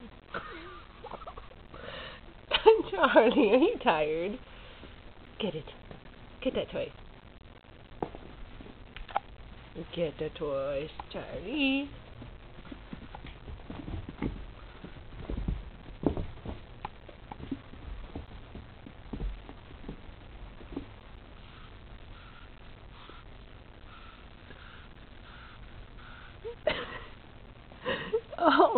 Charlie, are you tired? Get it. Get that toy. Get the toys, Charlie. oh.